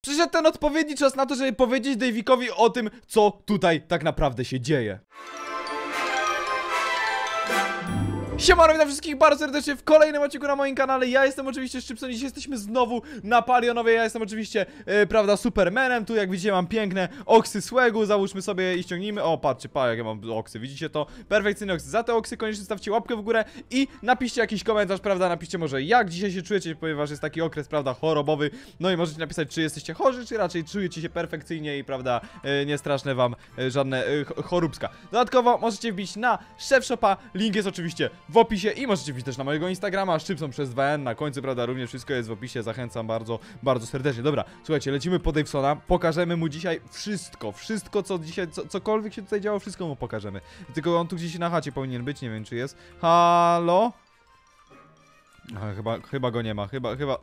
Przyszedł ten odpowiedni czas na to, żeby powiedzieć Davikowi o tym, co tutaj tak naprawdę się dzieje. Siemano, witam wszystkich bardzo serdecznie w kolejnym odcinku na moim kanale. Ja jestem oczywiście Szczypson i jesteśmy znowu na Palionowie. Ja jestem oczywiście, e, prawda, Supermanem. Tu jak widzicie mam piękne oksy słegu. Załóżmy sobie i ściągnijmy. O, patrzcie, pa, jak ja mam oksy. Widzicie to? Perfekcyjne oksy. Za te oksy koniecznie stawcie łapkę w górę i napiszcie jakiś komentarz, prawda? Napiszcie może jak dzisiaj się czujecie, ponieważ jest taki okres, prawda, chorobowy. No i możecie napisać, czy jesteście chorzy, czy raczej czujecie się perfekcyjnie i, prawda, e, nie straszne wam e, żadne choróbska. Dodatkowo możecie wbić na Chef Shopa. Link jest oczywiście w opisie i możecie wbić też na mojego Instagrama, szczypcą przez 2N, na końcu, prawda, również wszystko jest w opisie, zachęcam bardzo, bardzo serdecznie. Dobra, słuchajcie, lecimy po Davesona, pokażemy mu dzisiaj wszystko, wszystko, co dzisiaj, co, cokolwiek się tutaj działo, wszystko mu pokażemy. Tylko on tu gdzieś na chacie powinien być, nie wiem, czy jest. Halo? Aha, chyba, chyba go nie ma, chyba, chyba...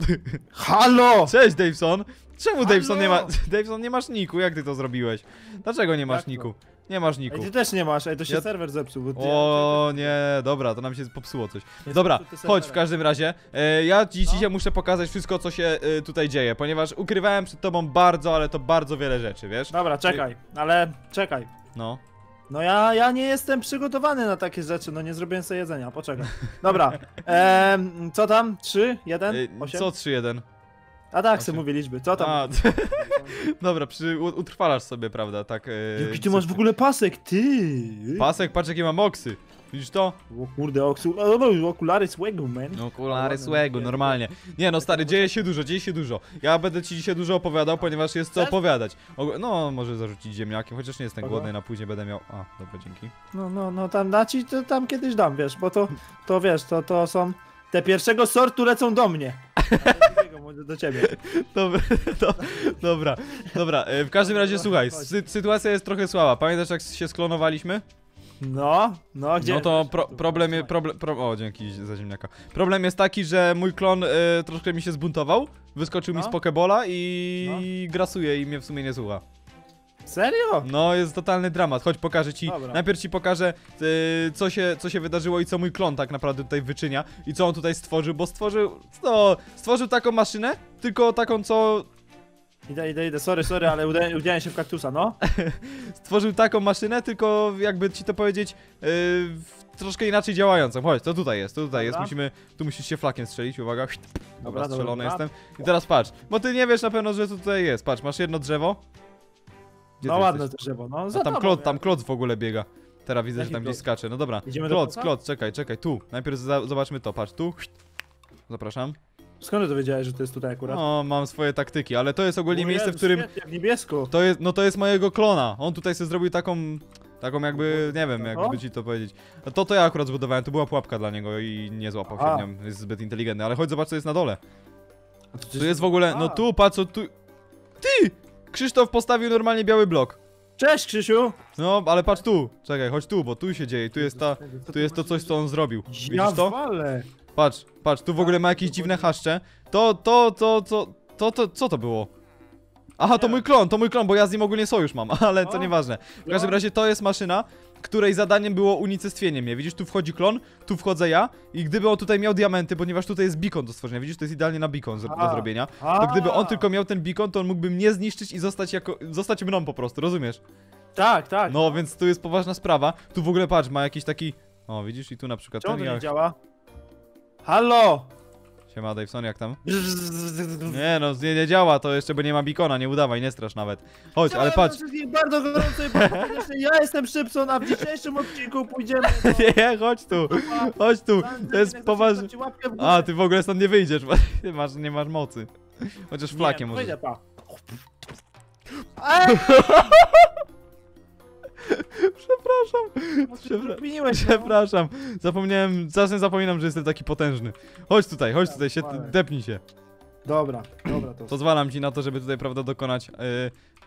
Halo! Cześć, Daveson! Czemu! Daveson nie ma... Daveson, nie masz niku, jak ty to zrobiłeś? Dlaczego nie masz Jak to? niku? Nie masz Ej, niku. ty też nie masz, ej, to się Ja- serwer zepsuł. Bo ty, O nie, dobra, to nam się popsuło coś. Jest Dobra, popsuty chodź w każdym razie. E, ja dziś No. dzisiaj muszę pokazać wszystko, co się e, tutaj dzieje, ponieważ ukrywałem przed tobą bardzo, ale to bardzo wiele rzeczy, wiesz? Dobra, czekaj, ale czekaj. No. No ja, ja nie jestem przygotowany na takie rzeczy, no nie zrobiłem sobie jedzenia, poczekaj. Dobra, em, co tam? 3, 1, E, 8? co 3-1? A tak, se osiem? mówię liczby, co tam? A, dobra, przy, u, utrwalasz sobie, prawda, tak. E, Jaki ty masz w ogóle pasek, ty! Pasek, patrz jakie mam oksy. Widzisz to? O kurde, oksu... o, no, okulary man. No okulary ładne, słego, nie, normalnie. Nie no stary, dzieje się dużo, dzieje się dużo. Ja będę ci dzisiaj dużo opowiadał, ponieważ jest co opowiadać. Og- no, może zarzucić ziemniakiem, chociaż nie jestem głodny, na później będę miał... A, dobra, dzięki. No, no, no, tam da ci, to tam kiedyś dam, wiesz, bo to, to wiesz, to, to są... Te pierwszego sortu lecą do mnie. Do ciebie. Dobra, do, dobra, dobra. E, w każdym razie słuchaj, sy sytuacja jest trochę słaba. Pamiętasz jak się sklonowaliśmy? No, no, gdzie? No to pro problem jest, problem, pro o dzięki za ziemniaka. Problem jest taki, że mój klon e, troszkę mi się zbuntował, wyskoczył mi No. z Pokebola i grasuje i mnie w sumie nie słucha. Serio? No jest totalny dramat, chodź pokażę ci, Dobra. najpierw ci pokażę e, co, się, co się wydarzyło i co mój klon tak naprawdę tutaj wyczynia i co on tutaj stworzył, bo stworzył, no, stworzył taką maszynę, tylko taką co Idę, idę, idę, sorry, sorry, ale uda- udziałem się w kaktusa, no. stworzył taką maszynę, tylko jakby ci to powiedzieć, w- troszkę inaczej działającą. Chodź, to tutaj jest, to tutaj jest. Dobra. Musimy, tu musisz się flakiem strzelić, uwaga. Dobra, strzelony dobra. jestem. I teraz patrz, bo ty nie wiesz na pewno, że tutaj jest. Patrz, masz jedno drzewo. No ładne to drzewo, no. A Za tam tobą, klot, tam klot w ogóle biega. Teraz widzę, Jaki że tam gdzieś klot? skacze. No dobra, Idziemy do klot, klot, czekaj, czekaj, tu. Najpierw za, zobaczmy to, patrz, tu. Zapraszam. Skąd ty wiedziałeś, że to jest tutaj akurat? No, mam swoje taktyki, ale to jest ogólnie O miejsce, w Jezu, którym świetnie, Jak niebiesko. To jest, no to jest mojego klona. On tutaj sobie zrobił taką, taką jakby, nie wiem, To? jakby ci to powiedzieć. No To to ja akurat zbudowałem, to była pułapka dla niego i nie złapał się A. w nią, jest zbyt inteligentny. Ale chodź zobacz co jest na dole. A to Tu jest w ogóle, no A. tu, patrz co tu... Ty! Krzysztof postawił normalnie biały blok. Cześć, Krzysiu! No, ale patrz tu. Czekaj, chodź tu, bo tu się dzieje. Tu jest ta, tu jest to coś, co on zrobił. Widzisz to? Patrz, patrz, tu w ogóle ma jakieś dziwne haszcze. To, to, to, to, to, to, co to było? Aha, to mój klon, to mój klon, bo ja z nim ogólnie sojusz mam, ale to nieważne. W każdym razie to jest maszyna, której zadaniem było unicestwienie mnie. Widzisz, tu wchodzi klon, tu wchodzę ja i gdyby on tutaj miał diamenty, ponieważ tutaj jest beacon do stworzenia, widzisz, to jest idealnie na beacon do A. zrobienia. To gdyby on tylko miał ten beacon, to on mógłby mnie zniszczyć i zostać jako, zostać mną po prostu, rozumiesz? Tak, tak. No, więc tu jest poważna sprawa. Tu w ogóle patrz, ma jakiś taki... O, widzisz, i tu na przykład Czemu ten to nie ja... działa? Halo! Siema, Daveson, jak tam? Nie no, nie, nie działa, to jeszcze bo nie ma bikona, nie udawaj, nie strasz nawet. Chodź, ale patrz. wszystkich bardzo gorąco i bardzo serdecznie. Ja jestem Szybson, a w dzisiejszym odcinku pójdziemy do... Nie, chodź tu, chodź tu, to jest poważne. A, ty w ogóle stąd nie wyjdziesz, ty masz, nie masz mocy. Chociaż flakiem nie, może. Ej, Przepraszam, Przepra- zmieniłeś, no. przepraszam. Zapomniałem, czasem zapominam, że jestem taki potężny. Chodź tutaj, chodź tutaj, się, depnij się. Dobra, dobra to. Pozwalam ci na to, żeby tutaj, prawda, dokonać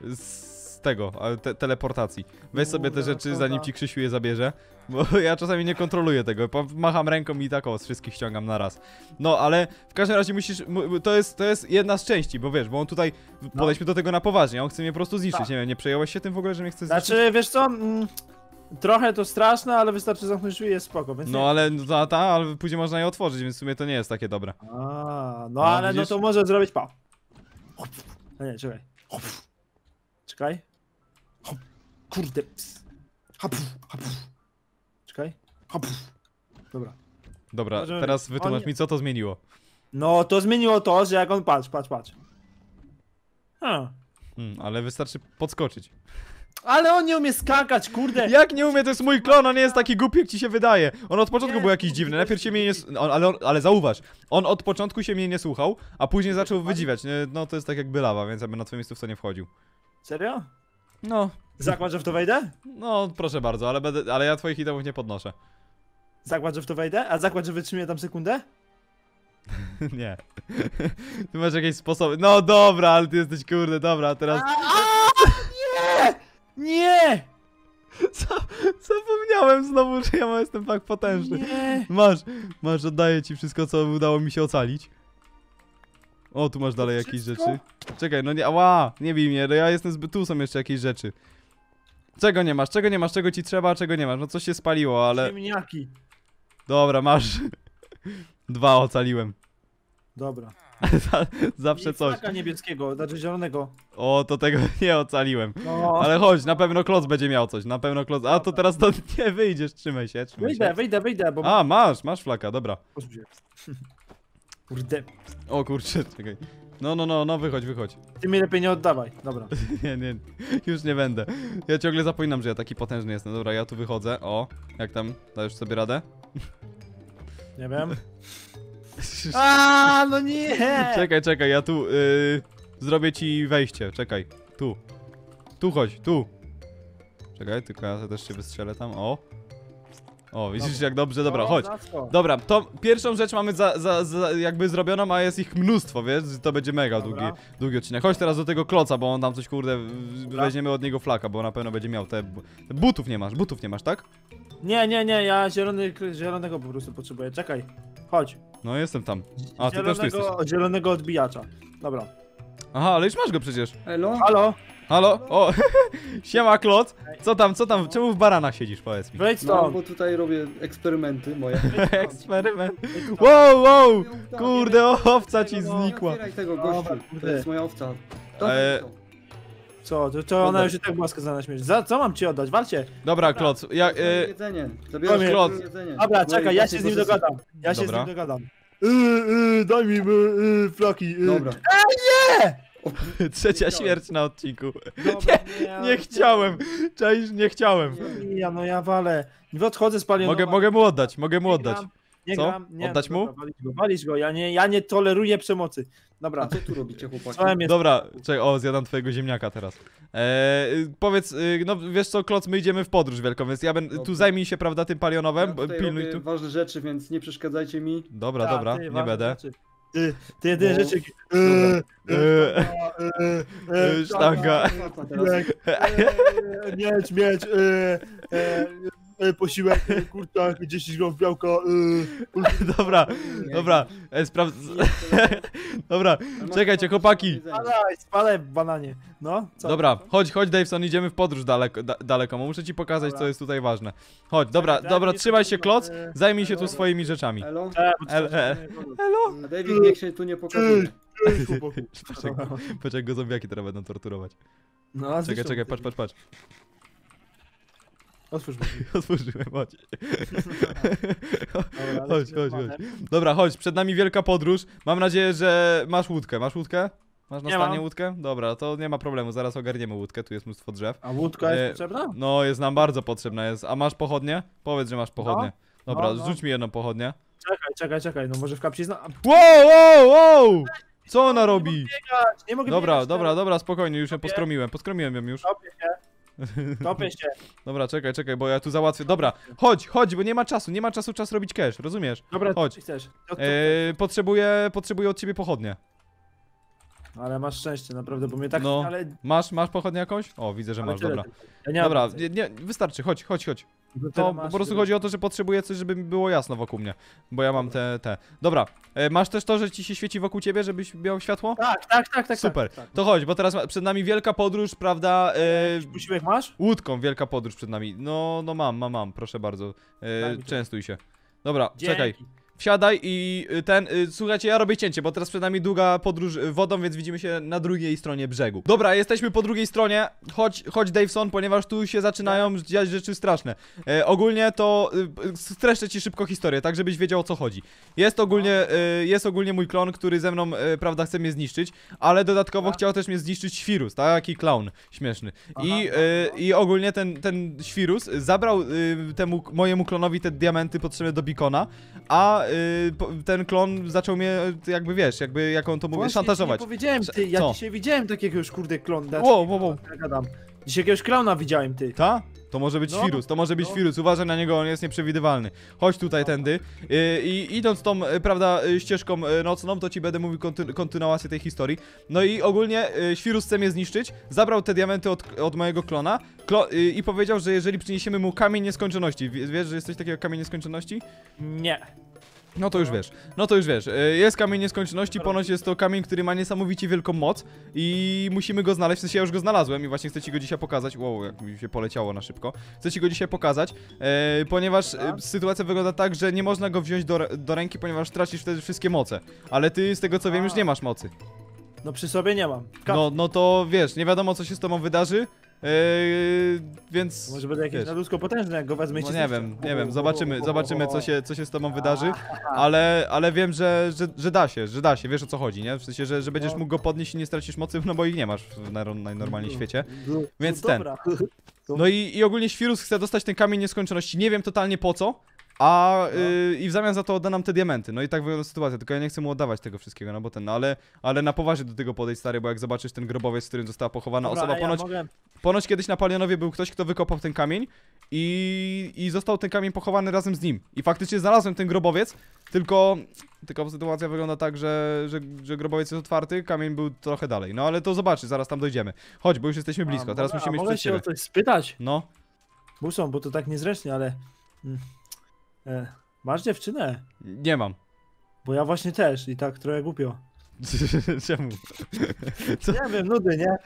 yy, z tego, te, teleportacji. Weź sobie te Kurde, rzeczy, no zanim ci Krzysiu je zabierze, bo ja czasami nie kontroluję tego, macham ręką i tak o, z wszystkich ściągam na raz. No, ale w każdym razie musisz, mu- to jest, to jest jedna z części, bo wiesz, bo on tutaj, podejdźmy do tego na poważnie, on chce mnie po prostu zniszczyć, Tak. nie wiem, nie przejąłeś się tym w ogóle, że mnie chce zniszczyć? Znaczy, wiesz co? Mm, trochę to straszne, ale wystarczy zamknąć drzwi i jest spoko, więc No, ale, ta, ta, ale później można je otworzyć, więc w sumie to nie jest takie dobre. A, no No, ale widzisz? no to może zrobić pa. A nie, czekaj. Czekaj. Kurde. ps. Hop. Hop. Czekaj. Hop. Dobra. Dobra, Możemy- teraz wytłumacz on- mi, co to zmieniło. No, to zmieniło to, że jak on patrz, patrz, patrz. A. Hmm, ale wystarczy podskoczyć. Ale on nie umie skakać, kurde. Jak nie umie, to jest mój klon, on nie jest taki głupi, jak ci się wydaje. On od początku Nie, był jakiś dziwny, najpierw się mnie nie... s- on- Ale, on- ale zauważ, on od początku się mnie nie słuchał, a później zaczął wydziwiać. Nie, No to jest tak jakby lawa, więc ja bym na twoim miejscu w to nie wchodził. Serio? No, Zakład, że w to wejdę? no proszę bardzo, ale, będę, ale ja twoich itemów nie podnoszę. Zakład, że w to wejdę? A zakład, że wytrzymuję tam sekundę? nie. Ty masz jakieś sposoby. No dobra, ale ty jesteś kurde, dobra, teraz... Nie! Nie! Co, zapomniałem znowu, że ja jestem tak potężny. Nie! Masz, masz, oddaję ci wszystko, co udało mi się ocalić. O, tu masz dalej jakieś rzeczy. Czekaj, no nie, ała, nie bij mnie, no ja jestem zbyt, tu są jeszcze jakieś rzeczy. Czego nie masz, czego nie masz, czego ci trzeba, czego nie masz, no coś się spaliło, ale... Ziemniaki. Dobra, masz. Dwa ocaliłem. Dobra. Za- Zawsze coś. flaka niebieskiego, znaczy zielonego. O, to tego nie ocaliłem. No. Ale chodź, na pewno kloc będzie miał coś, na pewno kloc. A to teraz to nie wyjdziesz, trzymaj się, trzymaj Wyjdę, się. wyjdę, wyjdę, bo... A, masz, masz flaka, dobra. Kurde. O kurczę, czekaj. No, no, no, no, wychodź, wychodź. Ty mi lepiej nie oddawaj. Dobra. Nie, nie, już nie będę. Ja ciągle zapominam, że ja taki potężny jestem. Dobra, ja tu wychodzę. O, jak tam? Dajesz sobie radę? Nie wiem. A, no nie! Czekaj, czekaj, ja tu y, zrobię ci wejście. Czekaj, tu. Tu chodź, tu. Czekaj, tylko ja też się wystrzelę tam. O. O, widzisz jak dobrze, dobra, O, chodź. Dobra, to pierwszą rzecz mamy za, za, za jakby zrobioną, a jest ich mnóstwo, wiesz? To będzie mega Dobra. długi, długi odcinek. Chodź teraz do tego kloca, bo on tam coś kurde, w- Dobra. weźmiemy od niego flaka, bo na pewno będzie miał te... bu- Butów nie masz, butów nie masz, tak? Nie, nie, nie, ja zielony, zielonego po prostu potrzebuję. Czekaj. Chodź. No jestem tam. A, ty też tu jesteś. zielonego, zielonego odbijacza. Dobra. Aha, ale już masz go przecież. Elo? Halo? Halo? O, siema kloc. Co tam, co tam, czemu w baranach siedzisz, powiedz mi? Wejdź No, stąd. bo tutaj robię eksperymenty moje. Eksperyment. Wow, wow! Kurde, owca ci No, znikła. Otwieraj tego gościu, to jest moja owca. To E, to. Co? To, to ona Oddaj. już i tak była skazana na śmierć. Za co mam ci oddać? Walcie. Dobra, kloc, ja... E, jedzenie. Zabierasz Klot. jedzenie. Dobra, Moje czekaj, ja się z nim dogadam. Ja się Dobra. z nim dogadam. Yy, yy, daj mi yy, flaki. Yy. Dobra. trzecia śmierć na odcinku. Dobra, nie, Nie chciałem, czaisz, nie chciałem. Ja, no ja walę. Nie odchodzę z palionowa. Mogę, mogę mu oddać, mogę mu oddać. Nie Co? gram. Nie, Oddać no mu? Dobra, walić go, walić go. Ja nie, ja nie toleruję przemocy. A Dobra. co tu robicie, chłopaki? Dobra, czekaj, o, zjadam twojego ziemniaka teraz. Eee, powiedz, y, no wiesz co, Kloc, my idziemy w podróż wielką, więc ja będę, tu zajmij się, prawda, tym Ja palionowem, tutaj pilnuj robię tu. ważne rzeczy, więc nie przeszkadzajcie mi. Dobra, Ta, dobra, ty, nie będę. rzeczy. Ty, ty jedyne No. rzeczy. Yy, Eee, yy, sztanga. Sztanga teraz. Posiłek, e, posiłek, e, kurczak, 10 gram białka, e, Dobra, dobra, e, spraw... Dobra, czekajcie, chłopaki. spalaj, spalaj bananie, no, co? Dobra, chodź, chodź Daveson, idziemy w podróż daleko, da, daleko, muszę ci pokazać, Dobra. co jest tutaj ważne. Chodź, dobra, dobra, trzymaj się, Kloc, zajmij się tu swoimi rzeczami. Elo? E, bo El- trzeba e. się nie pomóc. Hello! A David niech się tu nie pokazuje. Poczekaj, poczekaj, go zombiaki teraz będą torturować. No, Czekaj, czekaj, patrz, patrz, patrz. Otwórz mi. Otworzyłem, chodź. Dobra, Chodź, chodź, panem. Dobra, chodź, przed nami wielka podróż. Mam nadzieję, że masz łódkę. Masz łódkę? Masz na Nie stanie mam. łódkę? Dobra, to nie ma problemu, zaraz ogarniemy łódkę, tu jest mnóstwo drzew. A łódka E, jest potrzebna? No, jest nam bardzo potrzebna jest. A masz pochodnie? Powiedz, że masz pochodnie. Dobra, no, no. rzuć mi jedną pochodnię. Czekaj, czekaj, czekaj, no może w kapcizna... A, Wow, wow, wow! Co ona robi? biegać, Nie mogę Dobra, biegać dobra, dobra, spokojnie, już ją poskromiłem, poskromiłem ją już. Topię się. Dobra, czekaj, czekaj, bo ja tu załatwię. Dobra, chodź, chodź, bo nie ma czasu, nie ma czasu czas robić cash, rozumiesz? Dobra, Chodź. co chcesz? To, to, Eee, potrzebuję, potrzebuję od ciebie pochodnie. Ale masz szczęście, naprawdę, bo mnie tak... No. Ale, Masz, masz pochodnię jakąś? O, widzę, że masz, dobra. Ja nie Dobra, nie, nie, wystarczy, chodź, chodź, chodź. No To masz, po prostu tyle. chodzi o to, że potrzebuję coś, żeby mi było jasno wokół mnie. Bo ja mam te, te. Dobra, e, masz też to, że ci się świeci wokół ciebie, żebyś miał światło? Tak, tak, tak, tak. Super. Tak, tak. To chodź, bo teraz przed nami wielka podróż, prawda? E, Posiłek masz? łódką wielka podróż przed nami. No, no mam, mam, mam, proszę bardzo. E, częstuj się. Dobra, czekaj. Wsiadaj i y, ten, y, słuchajcie, ja robię cięcie, bo teraz przed nami długa podróż y, wodą, więc widzimy się na drugiej stronie brzegu. Dobra, jesteśmy po drugiej stronie, chodź, chodź Daveson, ponieważ tu się zaczynają dziać rzeczy straszne. E, ogólnie to y, streszczę ci szybko historię, tak żebyś wiedział o co chodzi. Jest ogólnie, y, jest ogólnie mój klon, który ze mną, y, prawda, chce mnie zniszczyć, ale dodatkowo Tak. chciał też mnie zniszczyć świrus, taki clown śmieszny. I, Aha, y, I ogólnie ten, ten świrus zabrał temu mojemu klonowi te diamenty potrzebne do Bikona, a y, ten klon zaczął mnie y, jakby wiesz, jakby jak on to mówi, Właśnie, szantażować. Nie powiedziałem, ty, ja Co? dzisiaj widziałem takiego już kurde klona. Wow, wow, wow. Ja gadam. Dzisiaj jakiegoś klauna widziałem, ty. Ta? To może być No, świrus, to może być no. świrus, uważaj na niego, on jest nieprzewidywalny. Chodź tutaj tędy y, i idąc tą, y, prawda, ścieżką nocną, to ci będę mówił konty kontynuację tej historii. No i ogólnie y, świrus chce mnie zniszczyć, zabrał te diamenty od, od mojego klona klo y, i powiedział, że jeżeli przyniesiemy mu kamień nieskończoności, wie- wiesz, że jest coś takiego kamień nieskończoności? Nie. No to już wiesz, no to już wiesz, y, jest kamień nieskończoności, ponoć jest to kamień, który ma niesamowicie wielką moc i musimy go znaleźć, w sensie ja już go znalazłem i właśnie chcę ci go dzisiaj pokazać, wow, jak mi się poleciało na szybko, chcę ci go dzisiaj pokazać, e, ponieważ e, sytuacja wygląda tak, że nie można go wziąć do, do ręki, ponieważ tracisz wtedy wszystkie moce, ale ty z tego co wiem już nie masz mocy, No przy sobie nie mam. No, no to wiesz, nie wiadomo co się z tobą wydarzy, e, więc... Może będę jakieś wiesz. na ludzko potężne, jak go wezmę i No nie wiem, nie wiem, zobaczymy, zobaczymy co się, co się z tobą wydarzy, ale, ale wiem, że, że, że da się, że da się, wiesz o co chodzi, nie? W sensie, że, że będziesz No. mógł go podnieść i nie stracisz mocy, no bo ich nie masz w naj- najnormalniej w świecie. No, Więc no ten. No i, i ogólnie Świrus chce dostać ten kamień nieskończoności, nie wiem totalnie po co, a No. y, i w zamian za to odda nam te diamenty. No i tak wygląda sytuacja, tylko ja nie chcę mu oddawać tego wszystkiego, no bo ten, no ale, ale na poważnie do tego podejść stary, bo jak zobaczysz ten grobowiec, w którym została pochowana Dobra, osoba, ja ponoć, mogę... ponoć kiedyś na Palionowie był ktoś, kto wykopał ten kamień i, i został ten kamień pochowany razem z nim. I faktycznie znalazłem ten grobowiec, tylko, tylko sytuacja wygląda tak, że, że, że grobowiec jest otwarty, kamień był trochę dalej. No ale to zobaczy, zaraz tam dojdziemy. Chodź, bo już jesteśmy blisko, A, teraz mogę- musimy iść mogę się o coś spytać? No. Muszą, bo to tak niezręcznie, ale... Mm. E, masz dziewczynę? Nie mam. Bo ja właśnie też i tak trochę głupio. Czemu? Co? Nie wiem, nudy, nie?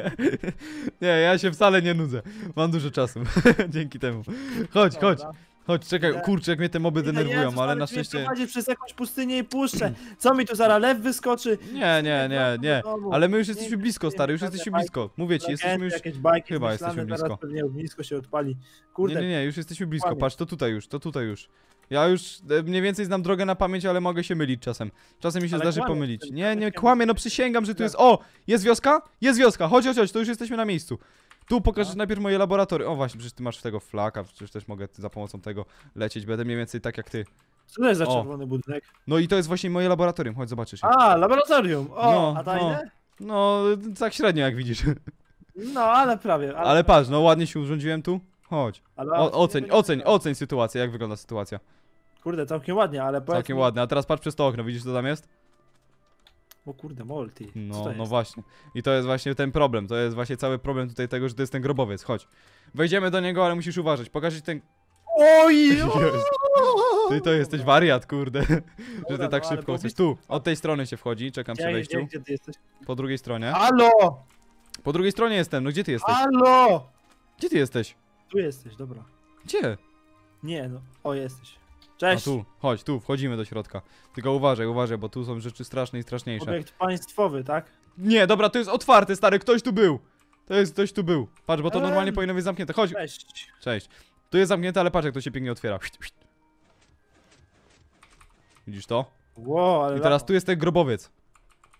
nie, ja się wcale nie nudzę. Mam dużo czasu. Dzięki temu. Chodź, chodź, Dobra. chodź, czekaj, Idę. kurczę, jak mnie te moby denerwują, ale na szczęście... prowadzi przez jakąś pustynię i puszczę. Co mi tu zaraz lew wyskoczy? Nie, nie, nie, nie. Ale my już jesteśmy Nie, blisko, nie, stary, już nie, jesteśmy blisko. Mówię ci, jesteśmy już... jakieś bajki chyba jesteśmy blisko. Pewnie ognisko się odpali. Nie, Kurde, nie, nie, już jesteśmy blisko, Kłamie. patrz, to tutaj już, to tutaj już. Ja już e, mniej więcej znam drogę na pamięć, ale mogę się mylić czasem. Czasem mi się Ale zdarzy kłamiesz, pomylić. Nie, nie, kłamię, no przysięgam, że tu Nie. jest... O! Jest wioska? Jest wioska, chodź, chodź, chodź, to już jesteśmy na miejscu. Tu pokażesz No. najpierw moje laboratorium. O właśnie, przecież ty masz tego flaka, przecież też mogę za pomocą tego lecieć, będę mniej więcej tak jak ty. co to jest za O. czerwony budynek? No i to jest właśnie moje laboratorium, chodź zobaczysz. je. A, laboratorium! O, No, a tajne? No, tak średnio jak widzisz. No, ale prawie. Ale, Ale patrz, no ładnie się urządziłem tu. Chodź. O, oceń, oceń, oceń sytuację, jak wygląda sytuacja. Kurde, całkiem ładnie, ale powiedz Całkiem mi- ładnie, a teraz patrz przez to okno, widzisz co tam jest? O kurde, multi. Co No, to no właśnie. I to jest właśnie ten problem, to jest właśnie cały problem tutaj tego, że to jest ten grobowiec, chodź. Wejdziemy do niego, ale musisz uważać, pokażę ci ten... Oj! Ty to jesteś wariat, kurde, że ty tak no, szybko chcesz. Tu, od tej strony się wchodzi, czekam przy Gdzie, wejściu. gdzie, gdzie ty jesteś? Po drugiej stronie. Halo! Po drugiej stronie jestem, no gdzie ty jesteś? Halo! Gdzie ty jesteś? Tu jesteś, dobra. Gdzie? Nie, no. O, jesteś. A Cześć. tu, chodź, tu, wchodzimy do środka. Tylko uważaj, uważaj, bo tu są rzeczy straszne i straszniejsze. Obiekt państwowy, tak? Nie, dobra, to jest otwarte, stary, ktoś tu był. To jest, ktoś tu był. Patrz, bo to Em. normalnie powinno być zamknięte. Chodź, Cześć. cześć. Tu jest zamknięte, ale patrz, jak to się pięknie otwiera. Widzisz to? Wow, ale I teraz tu jest ten grobowiec.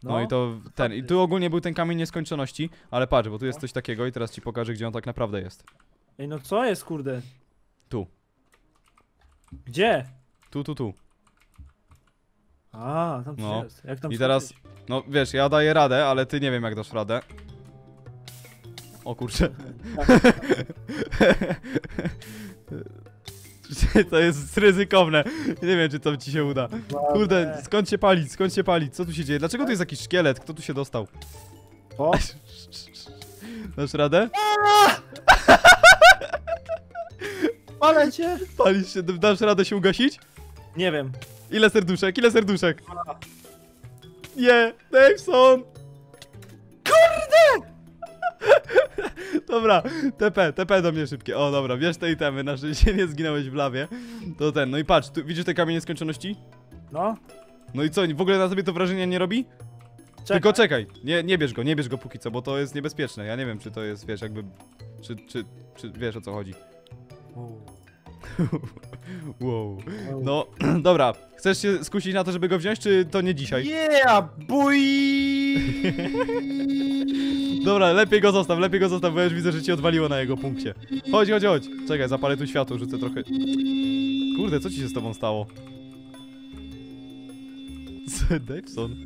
No, i to ten. I tu ogólnie był ten kamień nieskończoności, ale patrz, bo tu jest No. coś takiego i teraz ci pokażę, gdzie on tak naprawdę jest. Ej, no co jest, kurde? Tu. Gdzie? Tu, tu, tu. A, tam No. jest. Jak tam I teraz-? No wiesz, ja daję radę, ale ty nie wiem jak dasz radę. O kurczę. to jest ryzykowne. Nie wiem, czy to ci się uda. Kurde, skąd się palić? Skąd się palić? Co tu się dzieje? Dlaczego tu jest jakiś szkielet? Kto tu się dostał? O, Dasz radę? Ale cię! Palić się, dasz radę się ugasić? Nie wiem. Ile serduszek? Ile serduszek? Nie, Daveson! Kurde! Dobra, TP, TP do mnie szybkie. O, dobra, bierz te itemy, na szczęście nie zginąłeś w lawie. To ten, no i patrz, tu, widzisz te kamienie skończoności? No, No i co, w ogóle na tobie to wrażenie nie robi? czekaj. Tylko czekaj, nie, nie bierz go, nie bierz go póki co, bo to jest niebezpieczne. Ja nie wiem, czy to jest, wiesz, jakby... Czy, czy, czy wiesz o co chodzi. Wow. No, dobra, chcesz się skusić na to, żeby go wziąć, czy to nie dzisiaj? Yeah, boy! Dobra, lepiej go zostaw, lepiej go zostaw, bo ja już widzę, że ci odwaliło na jego punkcie. Chodź, chodź, chodź. Czekaj, zapalę tu światło, rzucę trochę. Kurde, co ci się z tobą stało? Co, Daveson?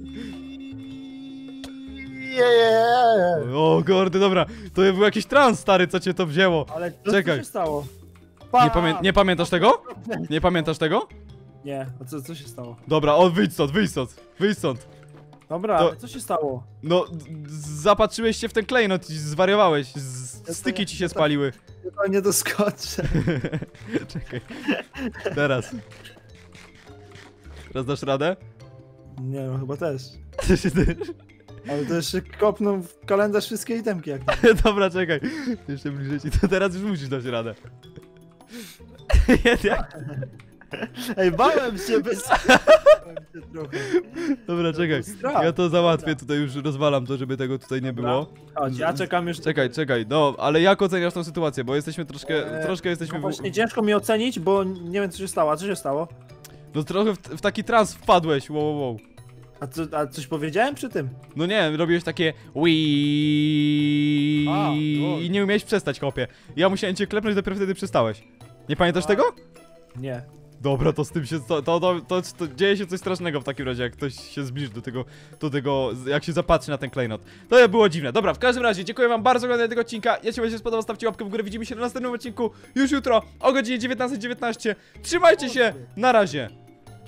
Yeah! O, kurde, dobra. To był jakiś trans, stary, co cię to wzięło. Ale co, Czekaj. co się stało? Nie, pamię nie pamiętasz tego? Nie pamiętasz tego? Nie, a co, co się stało? Dobra, o, wyjdź stąd, wyjdź stąd, wyjdź stąd. Dobra, To- co się stało? No, zapatrzyłeś się w ten klejnot i zwariowałeś. Z styki ja- ci się ja spaliły. Chyba nie doskoczę. Czekaj. Teraz. Teraz dasz radę? Nie no, chyba też. Ale to jeszcze kopną w kalendarz wszystkie itemki jak. Dobra, czekaj. Jeszcze bliżej ci. To teraz już musisz dać radę. Jak? Ej, bałem się bez... Bałem się trochę. Dobra, czekaj. Ja to załatwię, tutaj już rozwalam to, żeby tego tutaj nie było. Chodź, ja czekam już... Czekaj, czekaj, no, ale jak oceniasz tą sytuację, bo jesteśmy troszkę, Eee, troszkę jesteśmy No w, właśnie ciężko mi ocenić, bo nie wiem co się stało. A co się stało? no trochę w, w taki trans wpadłeś, wow, wow, wow. A, co, a coś powiedziałem przy tym? No nie, robiłeś takie Wii A, i nie umiałeś przestać, chłopie. Ja musiałem cię klepnąć, dopiero wtedy przestałeś. Nie pamiętasz tego? Nie. Dobra, to z tym się, to, to, to, to, to dzieje się coś strasznego w takim razie, jak ktoś się zbliży do tego, do tego, jak się zapatrzy na ten klejnot. To było dziwne. Dobra, w każdym razie, dziękuję wam bardzo za oglądanie tego odcinka. Jeśli wam się spodobał, stawcie łapkę w górę. Widzimy się na następnym odcinku już jutro o godzinie 19.19. Trzymajcie się, na razie.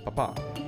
Pa, pa.